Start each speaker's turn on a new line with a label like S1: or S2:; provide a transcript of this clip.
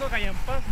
S1: No callan paso.